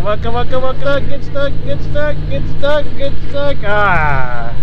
Come on, come on, come on, come on. Get stuck, get stuck, get stuck, get stuck. Ah.